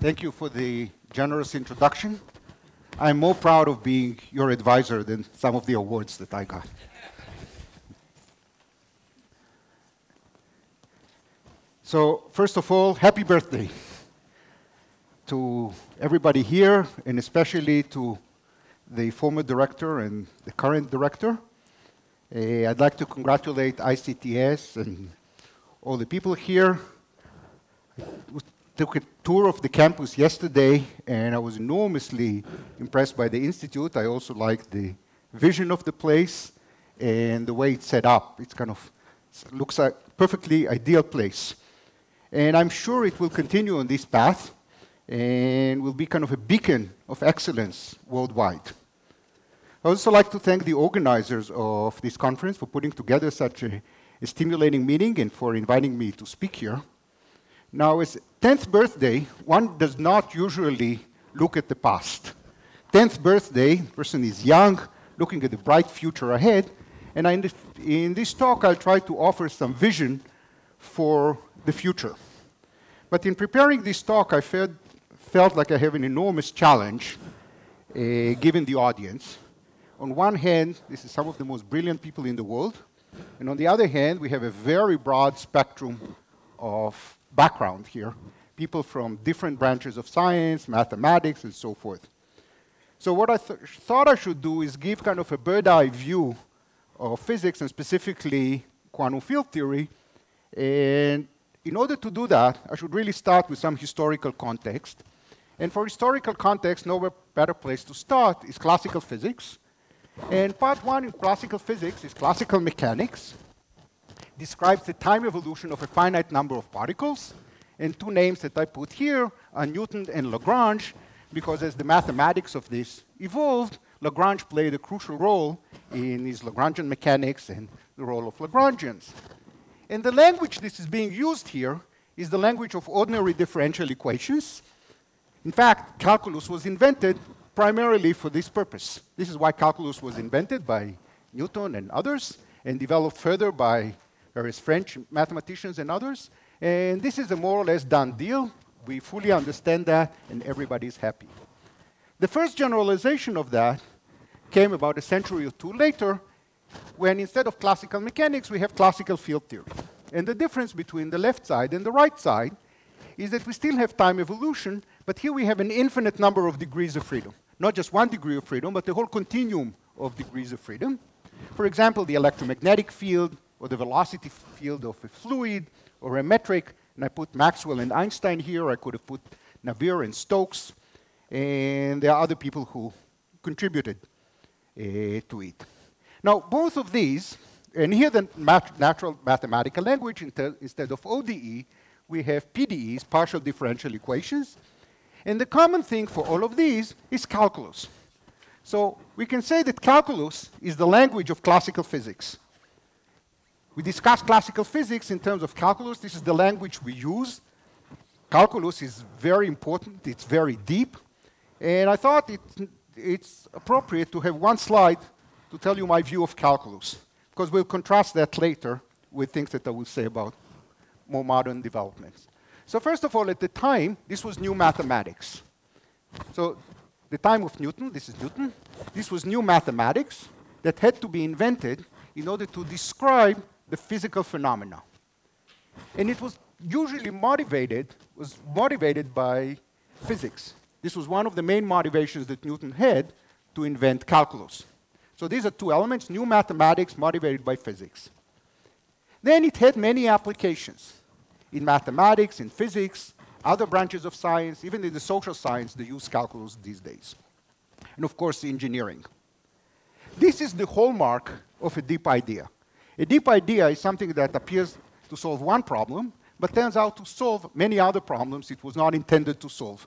Thank you for the generous introduction. I'm more proud of being your advisor than some of the awards that I got. So, first of all, happy birthday to everybody here, and especially to the former director and the current director. Uh, I'd like to congratulate ICTS and all the people here. Took a tour of the campus yesterday, and I was enormously impressed by the institute. I also like the vision of the place and the way it's set up. It kind of looks like a perfectly ideal place. And I'm sure it will continue on this path and will be kind of a beacon of excellence worldwide. I also like to thank the organizers of this conference for putting together such a, a stimulating meeting and for inviting me to speak here. Now, as 10th birthday, one does not usually look at the past. 10th birthday, person is young, looking at the bright future ahead, and in this, in this talk, I'll try to offer some vision for the future. But in preparing this talk, I felt, felt like I have an enormous challenge uh, given the audience on one hand, this is some of the most brilliant people in the world, and on the other hand, we have a very broad spectrum of background here, people from different branches of science, mathematics, and so forth. So what I th thought I should do is give kind of a bird-eye view of physics, and specifically quantum field theory, and in order to do that, I should really start with some historical context. And for historical context, no better place to start is classical physics, and part one in classical physics is classical mechanics, describes the time evolution of a finite number of particles. And two names that I put here are Newton and Lagrange, because as the mathematics of this evolved, Lagrange played a crucial role in his Lagrangian mechanics and the role of Lagrangians. And the language this is being used here is the language of ordinary differential equations. In fact, calculus was invented primarily for this purpose. This is why calculus was invented by Newton and others, and developed further by various French mathematicians and others. And this is a more or less done deal. We fully understand that, and everybody's happy. The first generalization of that came about a century or two later, when instead of classical mechanics, we have classical field theory. And the difference between the left side and the right side is that we still have time evolution, but here we have an infinite number of degrees of freedom not just one degree of freedom, but the whole continuum of degrees of freedom. For example, the electromagnetic field or the velocity field of a fluid or a metric. And I put Maxwell and Einstein here. I could have put Navier and Stokes. And there are other people who contributed uh, to it. Now, both of these, and here the mat natural mathematical language, instead of ODE, we have PDEs, partial differential equations. And the common thing for all of these is calculus. So we can say that calculus is the language of classical physics. We discuss classical physics in terms of calculus. This is the language we use. Calculus is very important. It's very deep. And I thought it, it's appropriate to have one slide to tell you my view of calculus, because we'll contrast that later with things that I will say about more modern developments. So first of all, at the time, this was new mathematics. So the time of Newton, this is Newton, this was new mathematics that had to be invented in order to describe the physical phenomena. And it was usually motivated, was motivated by physics. This was one of the main motivations that Newton had to invent calculus. So these are two elements, new mathematics motivated by physics. Then it had many applications in mathematics, in physics, other branches of science, even in the social science, they use calculus these days. And of course, engineering. This is the hallmark of a deep idea. A deep idea is something that appears to solve one problem, but turns out to solve many other problems it was not intended to solve.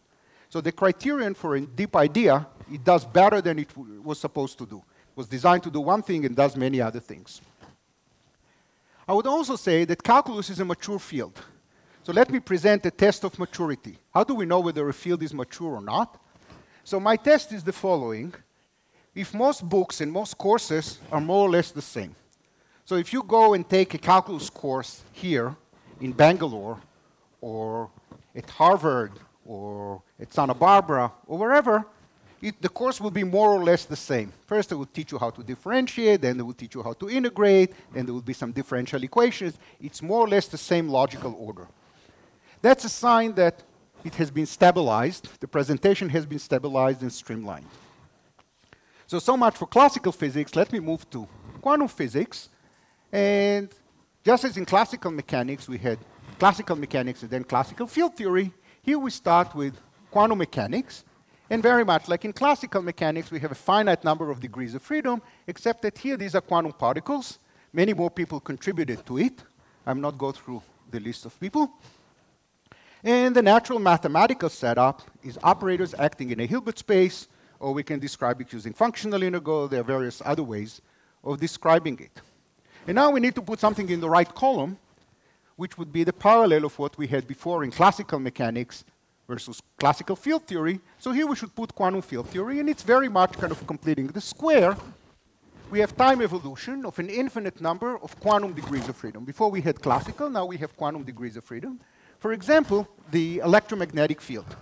So the criterion for a deep idea, it does better than it was supposed to do. It was designed to do one thing and does many other things. I would also say that calculus is a mature field. So let me present a test of maturity. How do we know whether a field is mature or not? So my test is the following. If most books and most courses are more or less the same. So if you go and take a calculus course here in Bangalore or at Harvard or at Santa Barbara or wherever, it, the course will be more or less the same. First, they will teach you how to differentiate, then they will teach you how to integrate, then there will be some differential equations. It's more or less the same logical order. That's a sign that it has been stabilized, the presentation has been stabilized and streamlined. So, so much for classical physics. Let me move to quantum physics. And just as in classical mechanics, we had classical mechanics and then classical field theory, here we start with quantum mechanics. And very much like in classical mechanics, we have a finite number of degrees of freedom, except that here these are quantum particles. Many more people contributed to it. I'm not go through the list of people. And the natural mathematical setup is operators acting in a Hilbert space, or we can describe it using functional integral. There are various other ways of describing it. And now we need to put something in the right column, which would be the parallel of what we had before in classical mechanics versus classical field theory. So here we should put quantum field theory, and it's very much kind of completing the square. We have time evolution of an infinite number of quantum degrees of freedom. Before we had classical, now we have quantum degrees of freedom. For example, the electromagnetic field.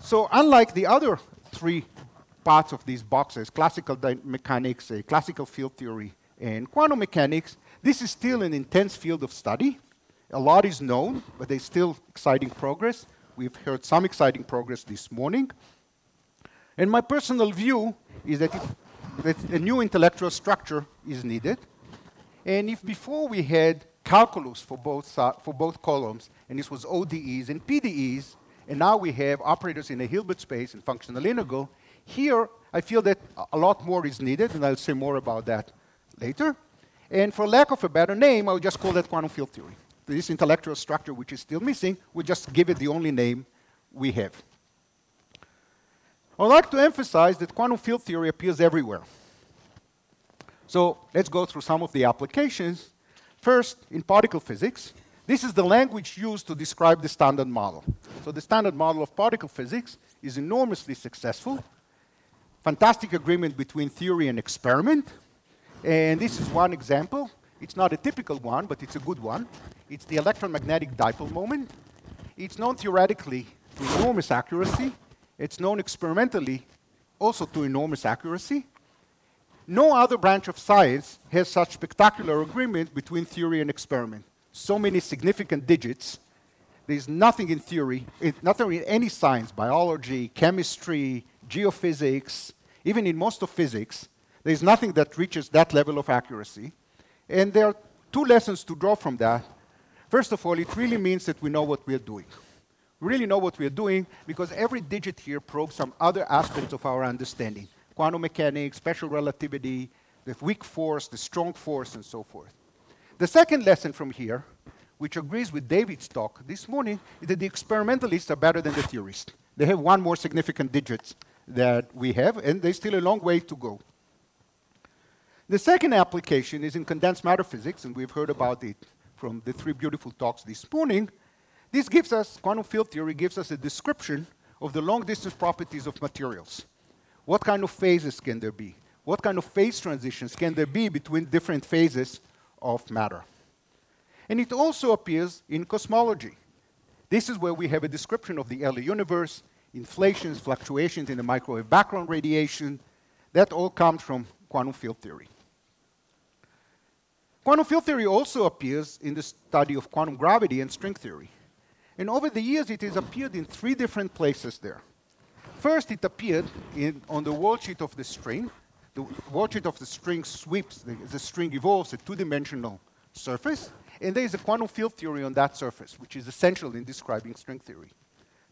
So unlike the other three parts of these boxes, classical mechanics, uh, classical field theory, and quantum mechanics, this is still an intense field of study. A lot is known, but there's still exciting progress. We've heard some exciting progress this morning. And my personal view is that, that a new intellectual structure is needed. And if before we had calculus for both, uh, for both columns, and this was ODEs and PDEs, and now we have operators in a Hilbert space and functional integral. Here, I feel that a lot more is needed, and I'll say more about that later. And for lack of a better name, I'll just call that quantum field theory. This intellectual structure, which is still missing, we'll just give it the only name we have. I'd like to emphasize that quantum field theory appears everywhere. So let's go through some of the applications First, in particle physics, this is the language used to describe the standard model. So the standard model of particle physics is enormously successful. Fantastic agreement between theory and experiment. And this is one example. It's not a typical one, but it's a good one. It's the electron magnetic dipole moment. It's known theoretically to enormous accuracy. It's known experimentally also to enormous accuracy. No other branch of science has such spectacular agreement between theory and experiment. So many significant digits. There's nothing in theory, nothing in any science, biology, chemistry, geophysics, even in most of physics, there's nothing that reaches that level of accuracy. And there are two lessons to draw from that. First of all, it really means that we know what we're doing. We really know what we're doing because every digit here probes some other aspects of our understanding quantum mechanics, special relativity, the weak force, the strong force, and so forth. The second lesson from here, which agrees with David's talk this morning, is that the experimentalists are better than the theorists. They have one more significant digit that we have, and there's still a long way to go. The second application is in condensed matter physics, and we've heard about it from the three beautiful talks this morning. This gives us, quantum field theory gives us a description of the long distance properties of materials. What kind of phases can there be? What kind of phase transitions can there be between different phases of matter? And it also appears in cosmology. This is where we have a description of the early universe, inflations, fluctuations in the microwave background radiation. That all comes from quantum field theory. Quantum field theory also appears in the study of quantum gravity and string theory. And over the years, it has appeared in three different places there. First, it appeared in, on the worldsheet of the string. The worldsheet of the string sweeps, the, the string evolves a two-dimensional surface, and there is a quantum field theory on that surface, which is essential in describing string theory.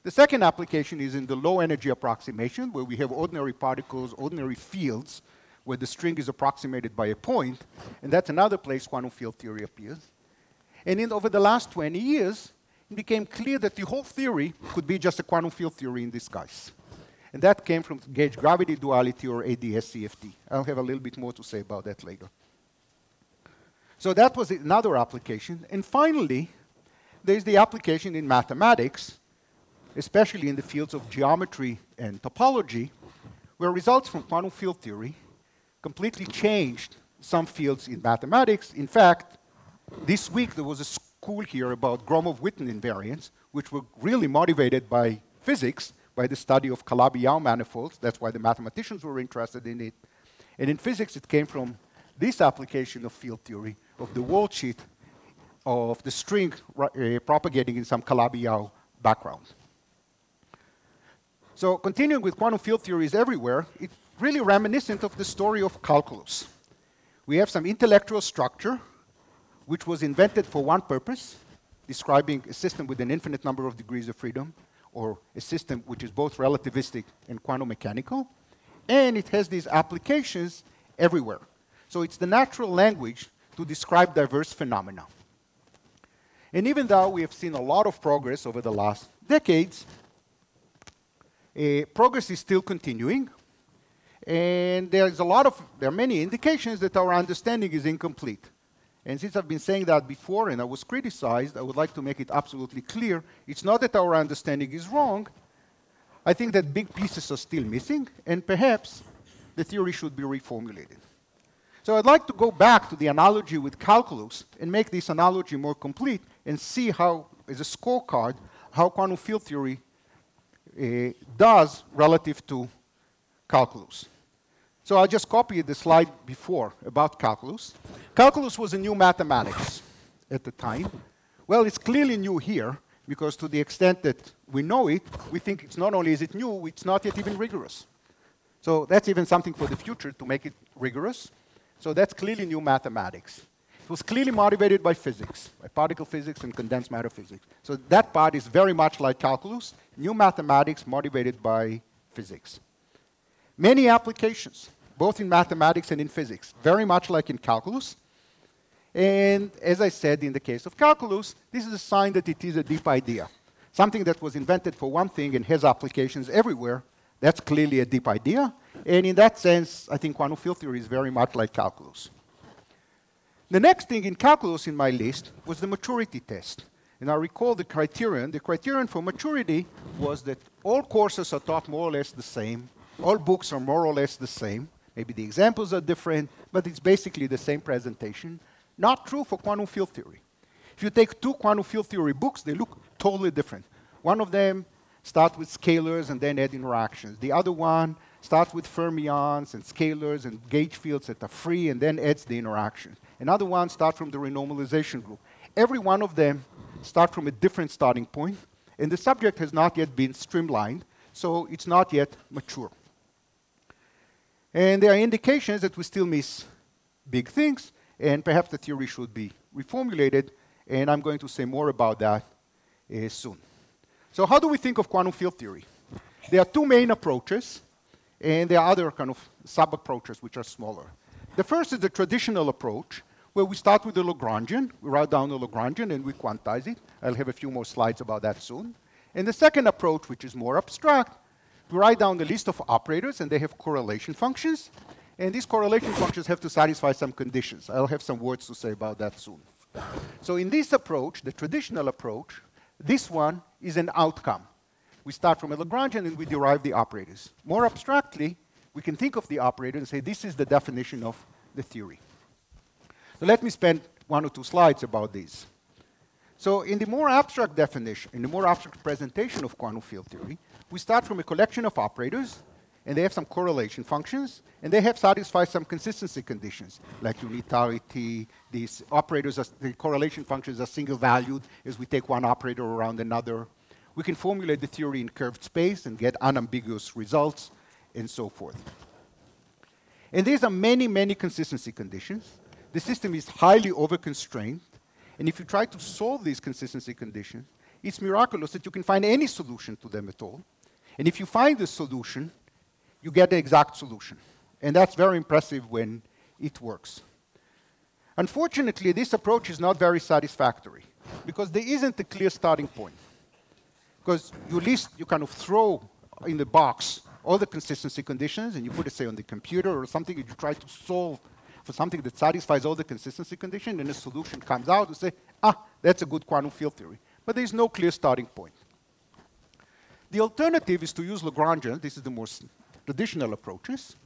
The second application is in the low energy approximation, where we have ordinary particles, ordinary fields, where the string is approximated by a point, and that's another place quantum field theory appears. And in, over the last 20 years, it became clear that the whole theory could be just a quantum field theory in disguise. And that came from gauge gravity duality or ADS-CFT. I'll have a little bit more to say about that later. So that was another application. And finally, there's the application in mathematics, especially in the fields of geometry and topology, where results from quantum field theory completely changed some fields in mathematics. In fact, this week there was a school here about Gromov-Witten invariants, which were really motivated by physics, by the study of Calabi-Yau manifolds. That's why the mathematicians were interested in it. And in physics, it came from this application of field theory of the world sheet of the string uh, propagating in some Calabi-Yau background. So continuing with quantum field theories everywhere, it's really reminiscent of the story of calculus. We have some intellectual structure which was invented for one purpose, describing a system with an infinite number of degrees of freedom, or a system which is both relativistic and quantum mechanical, and it has these applications everywhere. So it's the natural language to describe diverse phenomena. And even though we have seen a lot of progress over the last decades, uh, progress is still continuing. And there's a lot of, there are many indications that our understanding is incomplete. And since I've been saying that before and I was criticized, I would like to make it absolutely clear. It's not that our understanding is wrong. I think that big pieces are still missing, and perhaps the theory should be reformulated. So I'd like to go back to the analogy with calculus and make this analogy more complete and see how, as a scorecard, how quantum field theory uh, does relative to calculus. So I just copied the slide before about calculus. Calculus was a new mathematics at the time. Well, it's clearly new here because to the extent that we know it, we think it's not only is it new, it's not yet even rigorous. So that's even something for the future to make it rigorous. So that's clearly new mathematics. It was clearly motivated by physics, by particle physics and condensed matter physics. So that part is very much like calculus, new mathematics motivated by physics. Many applications, both in mathematics and in physics, very much like in calculus. And as I said, in the case of calculus, this is a sign that it is a deep idea. Something that was invented for one thing and has applications everywhere, that's clearly a deep idea. And in that sense, I think quantum field theory is very much like calculus. The next thing in calculus in my list was the maturity test. And I recall the criterion. The criterion for maturity was that all courses are taught more or less the same all books are more or less the same. Maybe the examples are different, but it's basically the same presentation. Not true for quantum field theory. If you take two quantum field theory books, they look totally different. One of them starts with scalars and then add interactions. The other one starts with fermions and scalars and gauge fields that are free and then adds the interactions. Another one starts from the renormalization group. Every one of them starts from a different starting point, and the subject has not yet been streamlined, so it's not yet mature. And there are indications that we still miss big things, and perhaps the theory should be reformulated, and I'm going to say more about that uh, soon. So how do we think of quantum field theory? There are two main approaches, and there are other kind of sub-approaches which are smaller. The first is the traditional approach, where we start with the Lagrangian, we write down the Lagrangian and we quantize it. I'll have a few more slides about that soon. And the second approach, which is more abstract, write down the list of operators, and they have correlation functions. And these correlation functions have to satisfy some conditions. I'll have some words to say about that soon. So in this approach, the traditional approach, this one is an outcome. We start from a Lagrangian and we derive the operators. More abstractly, we can think of the operator and say this is the definition of the theory. So let me spend one or two slides about these. So in the more abstract definition, in the more abstract presentation of quantum field theory, we start from a collection of operators, and they have some correlation functions, and they have satisfied some consistency conditions, like unitarity. These operators, are, the correlation functions are single valued as we take one operator around another. We can formulate the theory in curved space and get unambiguous results, and so forth. And these are many, many consistency conditions. The system is highly overconstrained, and if you try to solve these consistency conditions, it's miraculous that you can find any solution to them at all. And if you find the solution, you get the exact solution. And that's very impressive when it works. Unfortunately, this approach is not very satisfactory because there isn't a clear starting point. Because you list, you kind of throw in the box all the consistency conditions and you put it, say, on the computer or something, and you try to solve for something that satisfies all the consistency conditions, and a solution comes out, and say, ah, that's a good quantum field theory. But there's no clear starting point. The alternative is to use Lagrangian. This is the most traditional approaches.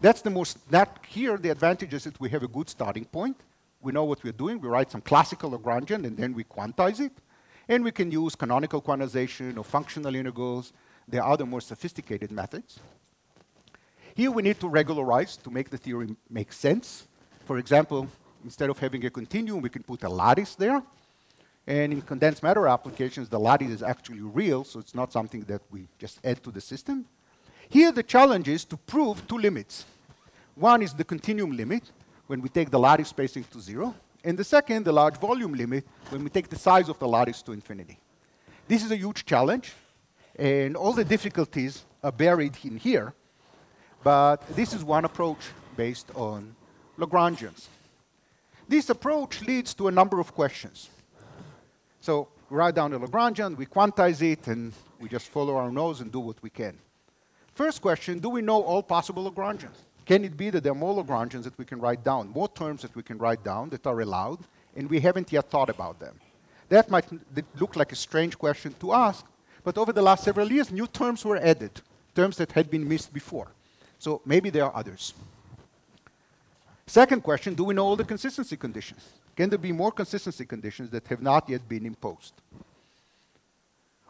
That's the most, that here the advantage is that we have a good starting point. we know what we're doing. We write some classical Lagrangian, and then we quantize it. And we can use canonical quantization or functional integrals. There are other more sophisticated methods. Here we need to regularize to make the theory make sense. For example, instead of having a continuum, we can put a lattice there. And in condensed matter applications, the lattice is actually real, so it's not something that we just add to the system. Here, the challenge is to prove two limits. One is the continuum limit, when we take the lattice spacing to zero. And the second, the large volume limit, when we take the size of the lattice to infinity. This is a huge challenge, and all the difficulties are buried in here. But this is one approach based on Lagrangians. This approach leads to a number of questions. So we write down the Lagrangian, we quantize it, and we just follow our nose and do what we can. First question, do we know all possible Lagrangians? Can it be that there are more Lagrangians that we can write down, more terms that we can write down that are allowed, and we haven't yet thought about them? That might look like a strange question to ask, but over the last several years, new terms were added, terms that had been missed before. So maybe there are others. Second question, do we know all the consistency conditions? Can there be more consistency conditions that have not yet been imposed?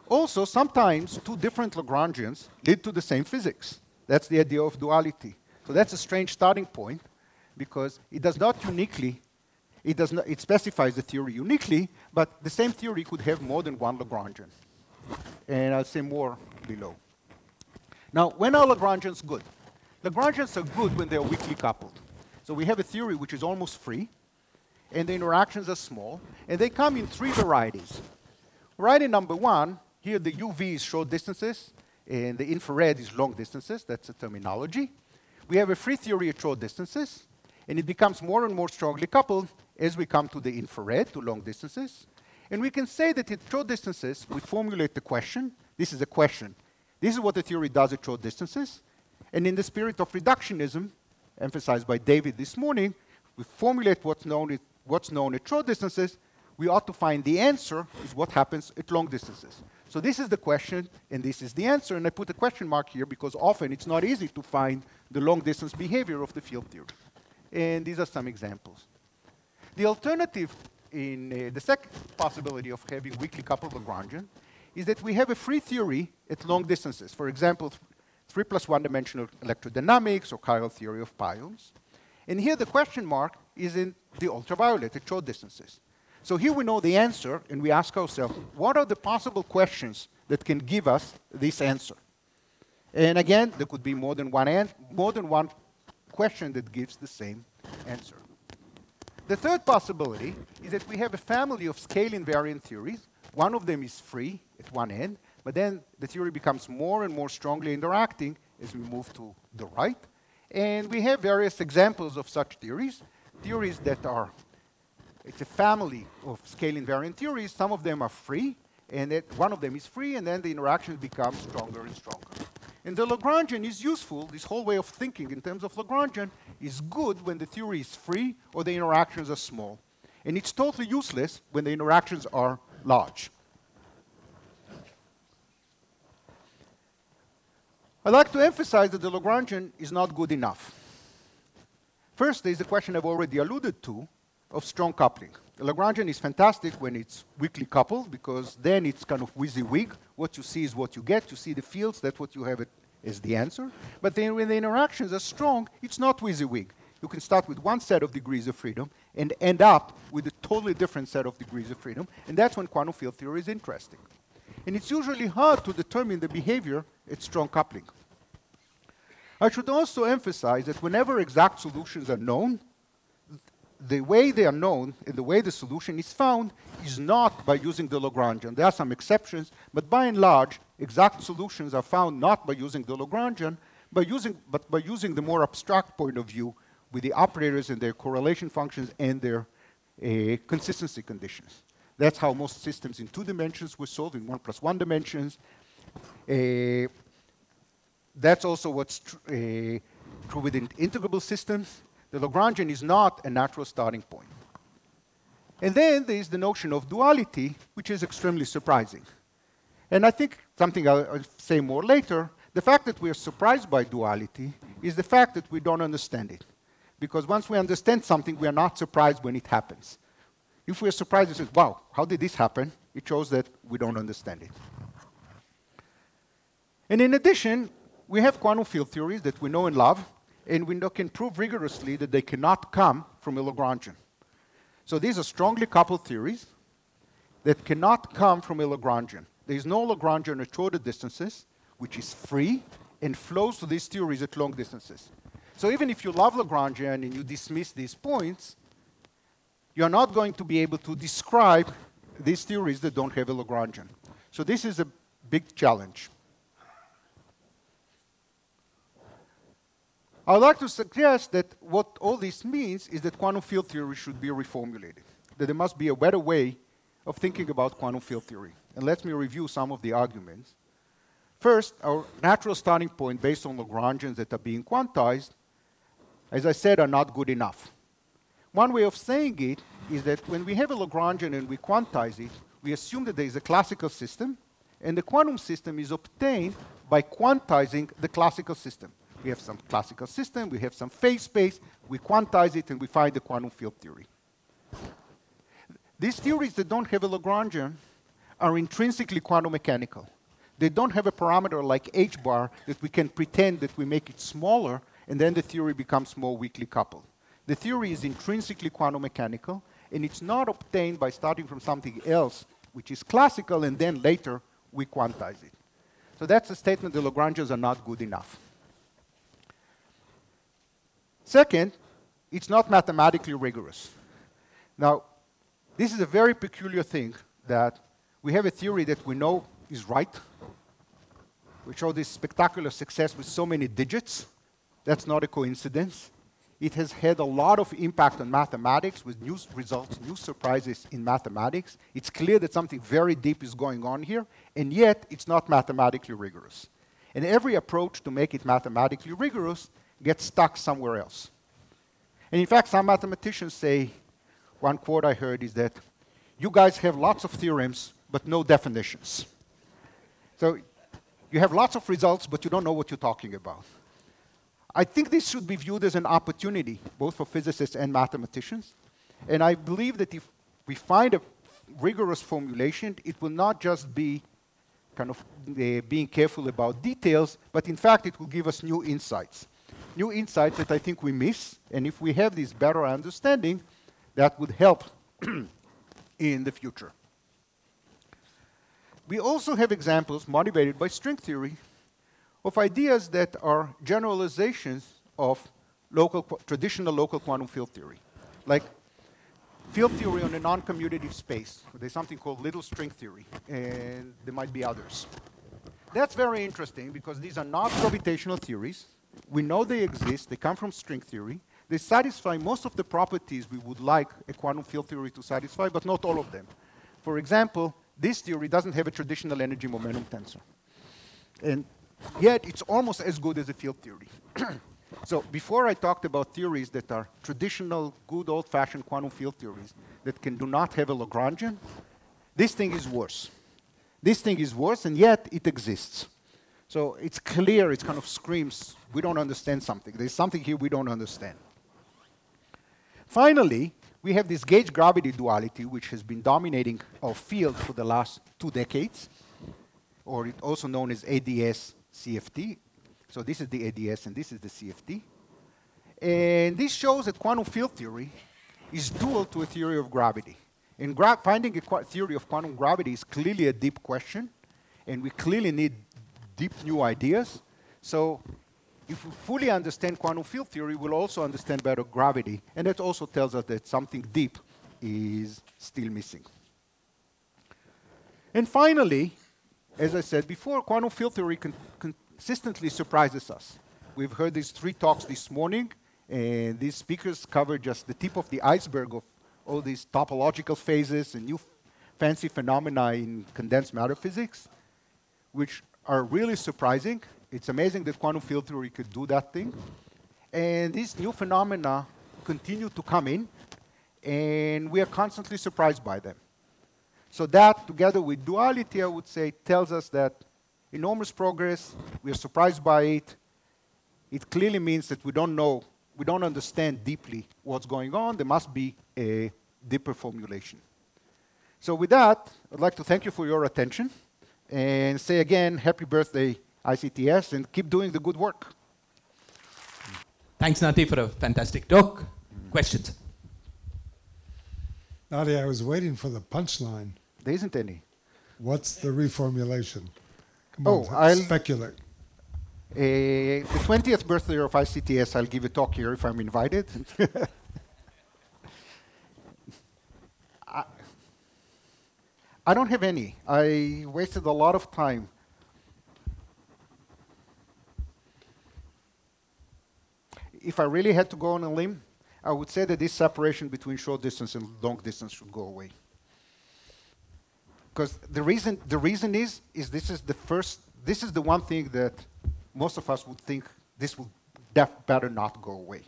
Also, sometimes two different Lagrangians lead to the same physics. That's the idea of duality. So that's a strange starting point because it does not uniquely, it, does not, it specifies the theory uniquely, but the same theory could have more than one Lagrangian. And I'll say more below. Now, when are Lagrangians good? Lagrangians are good when they're weakly coupled. So we have a theory which is almost free, and the interactions are small, and they come in three varieties. Variety number one, here the UV is short distances, and the infrared is long distances. That's the terminology. We have a free theory at short distances, and it becomes more and more strongly coupled as we come to the infrared, to long distances. And we can say that at short distances, we formulate the question. This is a question. This is what the theory does at short distances. And in the spirit of reductionism, emphasized by David this morning, we formulate what's known, what's known at short distances, we ought to find the answer is what happens at long distances. So this is the question, and this is the answer, and I put a question mark here because often it's not easy to find the long distance behavior of the field theory. And these are some examples. The alternative in uh, the second possibility of having weakly coupled Lagrangian is that we have a free theory at long distances. For example, 3 plus 1 dimensional electrodynamics or chiral theory of pions. And here the question mark is in the ultraviolet at short distances. So here we know the answer, and we ask ourselves, what are the possible questions that can give us this answer? And again, there could be more than one, more than one question that gives the same answer. The third possibility is that we have a family of scale invariant theories. One of them is free at one end, but then the theory becomes more and more strongly interacting as we move to the right. And we have various examples of such theories, theories that are, it's a family of scale invariant theories. Some of them are free, and it, one of them is free, and then the interactions become stronger and stronger. And the Lagrangian is useful, this whole way of thinking in terms of Lagrangian is good when the theory is free or the interactions are small. And it's totally useless when the interactions are large. I'd like to emphasize that the Lagrangian is not good enough. First, there's a question I've already alluded to of strong coupling. The Lagrangian is fantastic when it's weakly coupled because then it's kind of WYSIWYG. What you see is what you get. You see the fields, that's what you have as the answer. But then when the interactions are strong, it's not WYSIWYG. You can start with one set of degrees of freedom and end up with a totally different set of degrees of freedom. And that's when quantum field theory is interesting. And it's usually hard to determine the behavior at strong coupling. I should also emphasize that whenever exact solutions are known, the way they are known and the way the solution is found is not by using the Lagrangian. There are some exceptions, but by and large, exact solutions are found not by using the Lagrangian, by using, but by using the more abstract point of view with the operators and their correlation functions and their uh, consistency conditions. That's how most systems in two dimensions were solved in one plus one dimensions. Uh, that's also what's tr uh, true within integrable systems. The Lagrangian is not a natural starting point. And then there's the notion of duality, which is extremely surprising. And I think something I'll, I'll, say more later, the fact that we are surprised by duality is the fact that we don't understand it. because once we understand something, we are not surprised when it happens. If we are surprised, we say, wow, how did this happen? It shows that we don't understand it. And in addition, we have quantum field theories that we know and love, and we can prove rigorously that they cannot come from a Lagrangian. So these are strongly coupled theories that cannot come from a Lagrangian. There is no Lagrangian at shorter distances, which is free and flows to these theories at long distances. So even if you love Lagrangian and you dismiss these points, you're not going to be able to describe these theories that don't have a Lagrangian. So this is a big challenge. I would like to suggest that what all this means is that quantum field theory should be reformulated, that there must be a better way of thinking about quantum field theory. And let me review some of the arguments. First, our natural starting point based on Lagrangians that are being quantized, as I said, are not good enough. One way of saying it is that when we have a Lagrangian and we quantize it, we assume that there is a classical system, and the quantum system is obtained by quantizing the classical system. We have some classical system, we have some phase space, we quantize it, and we find the quantum field theory. These theories that don't have a Lagrangian are intrinsically quantum mechanical. They don't have a parameter like h bar that we can pretend that we make it smaller, and then the theory becomes more weakly coupled. The theory is intrinsically quantum mechanical, and it's not obtained by starting from something else, which is classical, and then later we quantize it. So that's a statement the Lagrangians are not good enough. Second, it's not mathematically rigorous. Now, this is a very peculiar thing that we have a theory that we know is right. We show this spectacular success with so many digits. That's not a coincidence. It has had a lot of impact on mathematics with new results, new surprises in mathematics. It's clear that something very deep is going on here, and yet it's not mathematically rigorous. And every approach to make it mathematically rigorous gets stuck somewhere else. And in fact, some mathematicians say, one quote I heard is that, you guys have lots of theorems, but no definitions. So you have lots of results, but you don't know what you're talking about. I think this should be viewed as an opportunity, both for physicists and mathematicians. And I believe that if we find a rigorous formulation, it will not just be kind of uh, being careful about details, but in fact, it will give us new insights new insights that I think we miss. And if we have this better understanding, that would help in the future. We also have examples motivated by string theory of ideas that are generalizations of local, traditional local quantum field theory, like field theory on a non-commutative space. There's something called little string theory, and there might be others. That's very interesting because these are not gravitational theories. We know they exist. They come from string theory. They satisfy most of the properties we would like a quantum field theory to satisfy, but not all of them. For example, this theory doesn't have a traditional energy momentum tensor. And yet, it's almost as good as a field theory. so before I talked about theories that are traditional, good old-fashioned quantum field theories that can do not have a Lagrangian, this thing is worse. This thing is worse, and yet it exists. So it's clear, it kind of screams, we don't understand something. There's something here we don't understand. Finally, we have this gauge gravity duality, which has been dominating our field for the last two decades, or it also known as ADS CFT. So this is the ADS and this is the CFT. And this shows that quantum field theory is dual to a theory of gravity. And gra finding a theory of quantum gravity is clearly a deep question, and we clearly need deep new ideas. So if we fully understand quantum field theory, we'll also understand better gravity. And that also tells us that something deep is still missing. And finally, as I said before, quantum field theory con consistently surprises us. We've heard these three talks this morning, and these speakers cover just the tip of the iceberg of all these topological phases and new fancy phenomena in condensed matter physics, which are really surprising. It's amazing that quantum field theory could do that thing. And these new phenomena continue to come in, and we are constantly surprised by them. So that, together with duality, I would say, tells us that enormous progress, we are surprised by it. It clearly means that we don't know, we don't understand deeply what's going on. There must be a deeper formulation. So with that, I'd like to thank you for your attention and say again, happy birthday, ICTS, and keep doing the good work. Thanks, Nati, for a fantastic talk. Questions? Nati, I was waiting for the punchline. There isn't any. What's the reformulation? Come Oh, on, I'll- speculate. Uh, the 20th birthday of ICTS, I'll give a talk here if I'm invited. I, I don't have any. I wasted a lot of time. If I really had to go on a limb, I would say that this separation between short distance and long distance should go away. Because the reason, the reason is, is this is the first, this is the one thing that most of us would think this would better not go away.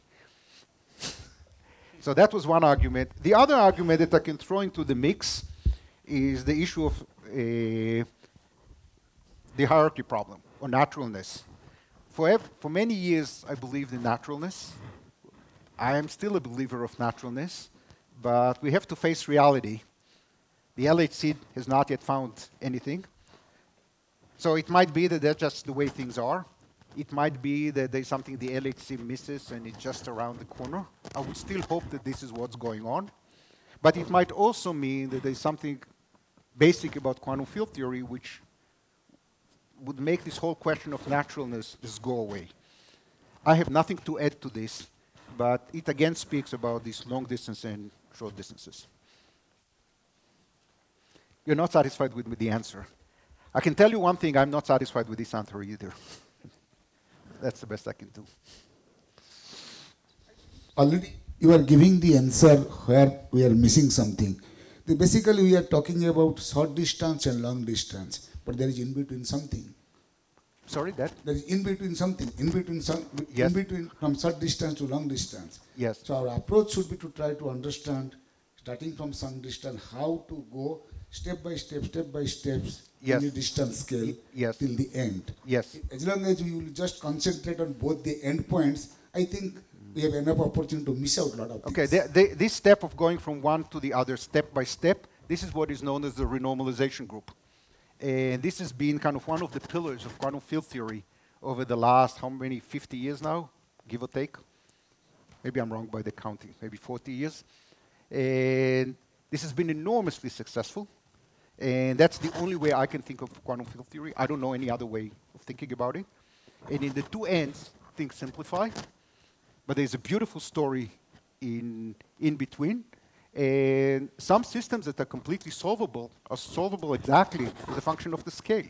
so that was one argument. The other argument that I can throw into the mix is the issue of uh, the hierarchy problem or naturalness. For, for many years, I believed in naturalness. I am still a believer of naturalness, but we have to face reality. The LHC has not yet found anything. So it might be that that's just the way things are. It might be that there's something the LHC misses and it's just around the corner. I would still hope that this is what's going on. But it might also mean that there's something basic about quantum field theory which would make this whole question of naturalness just go away. I have nothing to add to this, but it again speaks about these long distance and short distances. You're not satisfied with, the answer. I can tell you one thing, I'm not satisfied with this answer either. That's the best I can do. already you are giving the answer where we are missing something. Basically, we are talking about short distance and long distance, but there is in between something. Sorry, that? There is in between something. In between some. Yes. In between from short distance to long distance. Yes. So our approach should be to try to understand, starting from some distance, how to go step by step, step by steps Yes. in a distance scale yes. till the end. Yes. As long as we will just concentrate on both the end points, I think we have enough opportunity to miss out a lot of Okay, things. the, the, this step of going from one to the other, step by step, this is what is known as the renormalization group. And this has been kind of one of the pillars of quantum field theory over the last, how many, 50 years now, give or take? Maybe I'm wrong by the counting, maybe 40 years. And this has been enormously successful. And that's the only way I can think of quantum field theory. I don't know any other way of thinking about it. And in the two ends, things simplify. But there's a beautiful story in, in between. And some systems that are completely solvable are solvable exactly as a function of the scale.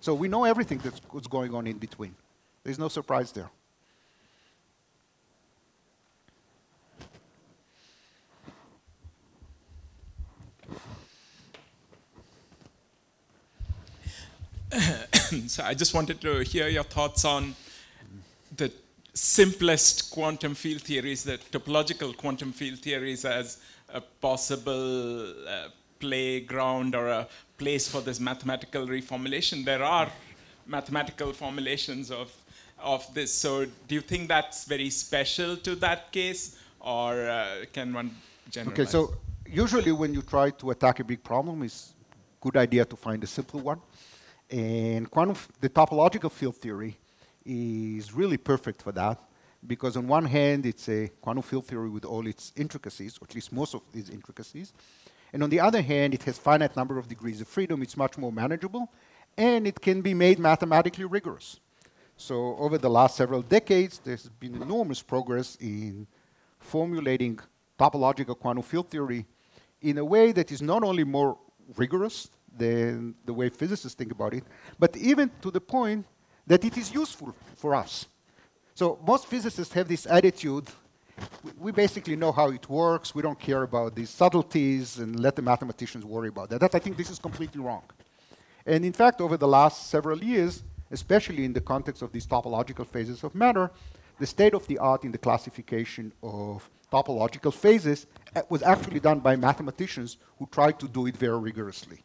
So we know everything that's going on in between. There's no surprise there. so I just wanted to hear your thoughts on simplest quantum field theories, the topological quantum field theories as a possible uh, playground or a place for this mathematical reformulation. There are mathematical formulations of, of this. So do you think that's very special to that case or uh, can one generalize? Okay, so usually when you try to attack a big problem, it's good idea to find a simple one. And quantum, the topological field theory is really perfect for that because on one hand, it's a quantum field theory with all its intricacies, or at least most of its intricacies. And on the other hand, it has finite number of degrees of freedom. It's much more manageable, and it can be made mathematically rigorous. So over the last several decades, there's been enormous progress in formulating topological quantum field theory in a way that is not only more rigorous than the way physicists think about it, but even to the point that it is useful for us. So most physicists have this attitude, we- basically know how it works, we don't care about these subtleties, and let the mathematicians worry about that. that. I think this is completely wrong. And in fact, over the last several years, especially in the context of these topological phases of matter, the state of the art in the classification of topological phases uh, was actually done by mathematicians who tried to do it very rigorously.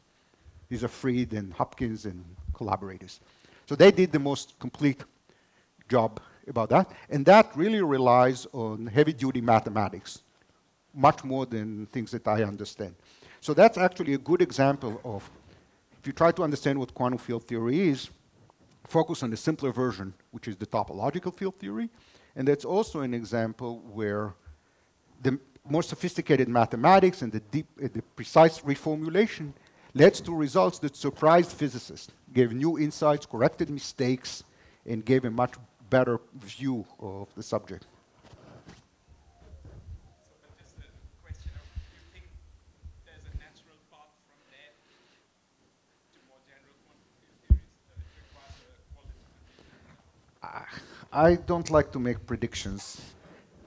These are Freed and Hopkins and collaborators. So they did the most complete job about that. And that really relies on heavy duty mathematics, much more than things that I understand. So that's actually a good example of if you try to understand what quantum field theory is, focus on the simpler version, which is the topological field theory. And that's also an example where the more sophisticated mathematics and the, deep, uh, the precise reformulation led to results that surprised physicists, gave new insights, corrected mistakes, and gave a much better view of the subject. Uh, I don't like to make predictions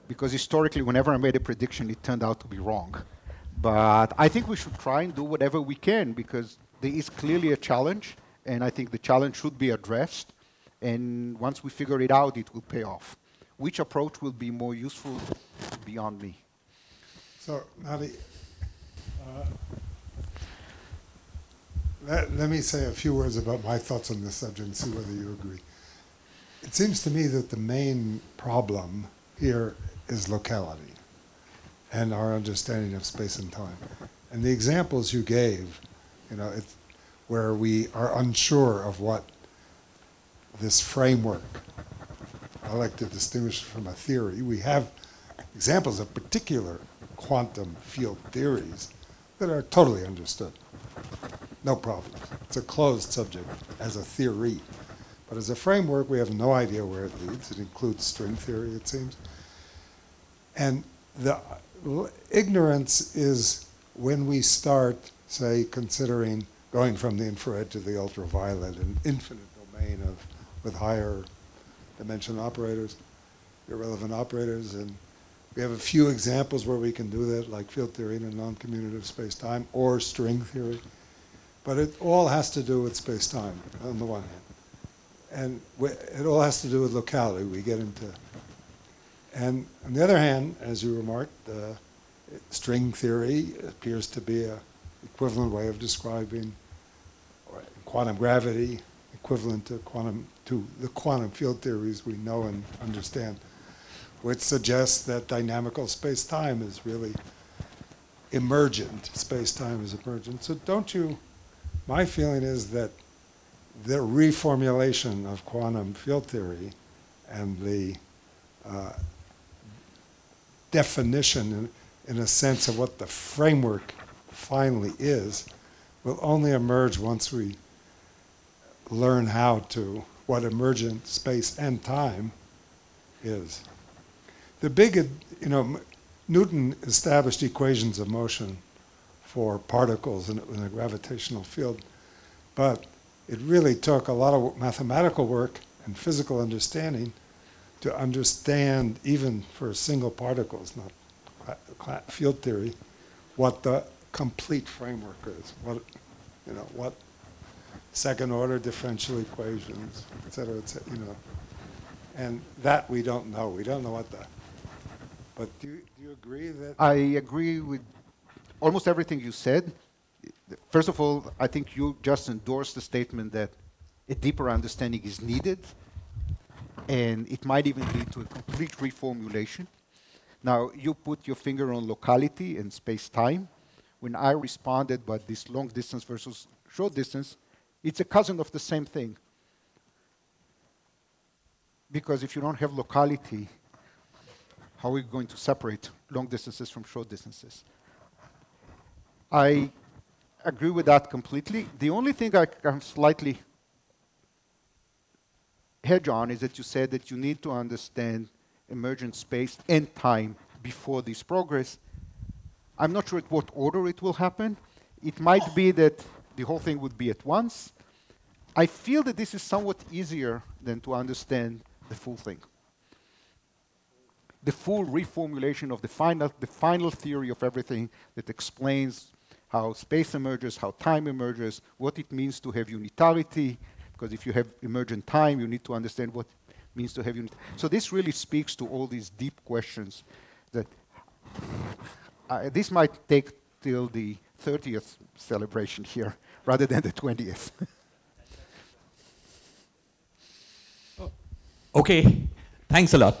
because historically, whenever I made a prediction, it turned out to be wrong. But I think we should try and do whatever we can because there is clearly a challenge, and I think the challenge should be addressed. And once we figure it out, it will pay off. Which approach will be more useful beyond me? So, Nati, uh, let, let me say a few words about my thoughts on this subject and see whether you agree. It seems to me that the main problem here is locality and our understanding of space and time. And the examples you gave, you know, where we are unsure of what this framework, I like to distinguish from a theory. We have examples of particular quantum field theories that are totally understood. No problem. It's a closed subject as a theory. But as a framework, we have no idea where it leads. It includes string theory, it seems. And the ignorance is when we start, say, considering going from the infrared to the ultraviolet, an infinite domain of with higher dimension operators, irrelevant operators, and we have a few examples where we can do that, like field theory in a non-commutative space-time or string theory. But it all has to do with space-time on the one hand. And it all has to do with locality. We get into and on the other hand, as you remarked, uh, string theory appears to be an equivalent way of describing quantum gravity, equivalent to quantum to the quantum field theories we know and understand, which suggests that dynamical space-time is really emergent. Space-time is emergent. So don't you? My feeling is that the reformulation of quantum field theory and the uh, definition, in, in a sense, of what the framework finally is, will only emerge once we learn how to, what emergent space and time is. The big, you know, Newton established equations of motion for particles in, in a gravitational field, but it really took a lot of mathematical work and physical understanding to understand, even for single particles, not field theory, what the complete framework is. What, you know, what second order differential equations, et cetera, et cetera, you know. And that we don't know. We don't know what the, but do you, do you agree that? I agree with almost everything you said. First of all, I think you just endorsed the statement that a deeper understanding is needed and it might even lead to a complete reformulation. Now, you put your finger on locality and space-time. When I responded about this long distance versus short distance, it's a cousin of the same thing. Because if you don't have locality, how are we going to separate long distances from short distances? I agree with that completely. The only thing I can slightly hedge on is that you said that you need to understand emergent space and time before this progress. I'm not sure at what order it will happen. It might be that the whole thing would be at once. I feel that this is somewhat easier than to understand the full thing. The full reformulation of the final, the final theory of everything that explains how space emerges, how time emerges, what it means to have unitarity, because if you have emergent time, you need to understand what it means to have unit. So this really speaks to all these deep questions that uh, this might take till the 30th celebration here rather than the 20th. okay. Thanks a lot.